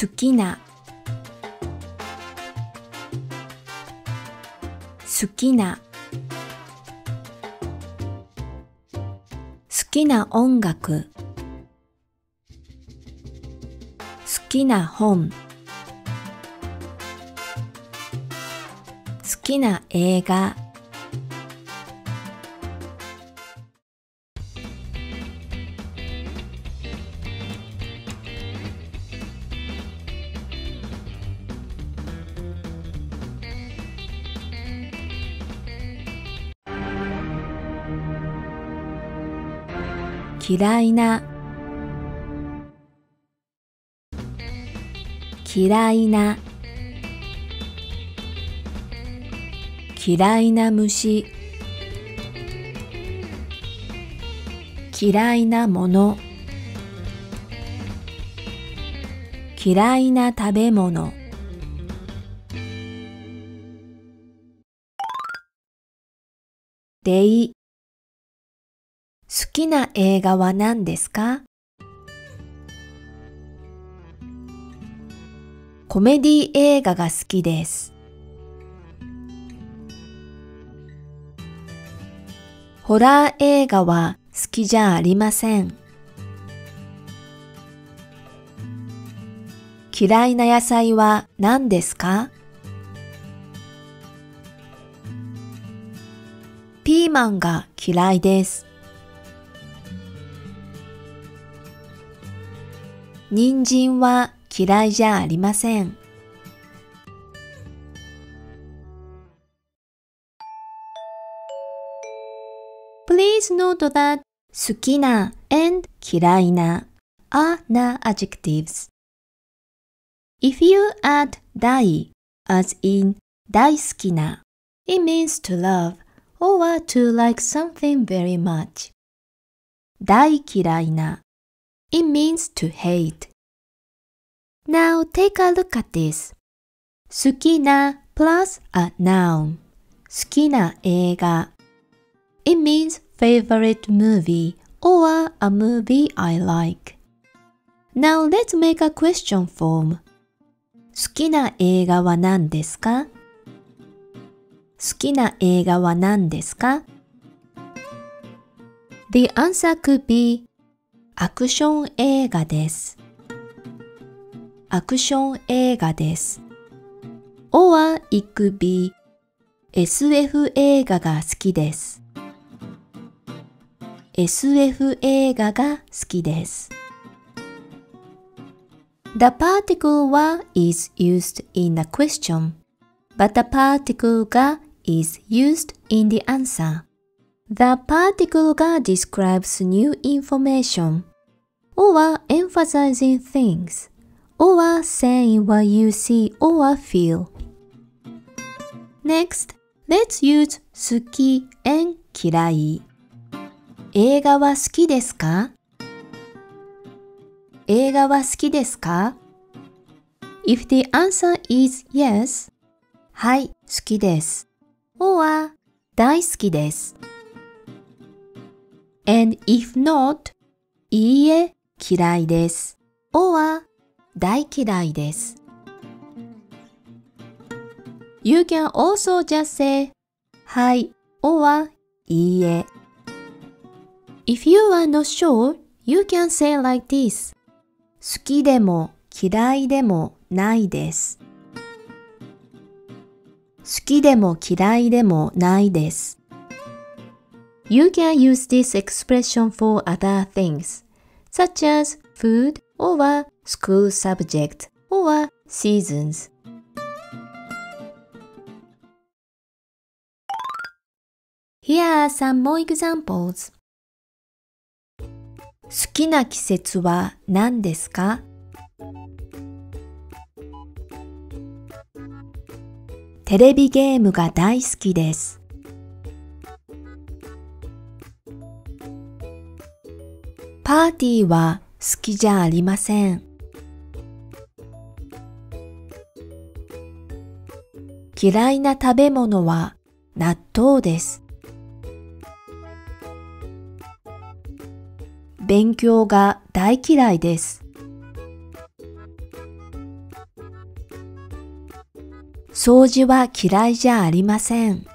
好きな。好きな。好きな音楽。好きな本。好きな映画。嫌いな。嫌いな。嫌いな虫。嫌いなもの。嫌いな食べ物。でい。好きな映画は何ですか？コメディ映画が好きです。ホラー映画は好きじゃありません。嫌いな野菜は何ですか？ピーマンが嫌いです。人参は嫌いじゃありません。Please note that 好きな and 嫌いな are not adjectives. If you add 大 as in 大好きな it means to love or to like something very much. 大嫌いな it means to hate. Now take a look at this. 好きな plus a noun. 好きな映画 It means favorite movie or a movie I like. Now let's make a question form. 好きな映画は何ですか好きな映画は何ですか ?The answer could be アクション映画です。アクション映画です。or it could be SF 映画が好きです。SF 映画が好きです。The particle は is used in the question, but the particle が is used in the answer. The particle が describes new information or emphasizing things or saying what you see or feel. Next, let's use 好き and 嫌い。映画は好きですか映画は好きですか ?If the answer is yes, はい、好きです。or 大好きです。and if not, いいえ、嫌いです。or 大嫌いです。You can also just say はい、or いいえ。If you are not sure, you can say like this. 好きでも嫌いでもないです。好きでも嫌いでもないです。You can use this expression for other things, such as food or school subject or seasons. Here are some more examples. 好きな季節は何ですかテレビゲームが大好きです。パーティーは好きじゃありません。嫌いな食べ物は納豆です。勉強が大嫌いです。掃除は嫌いじゃありません。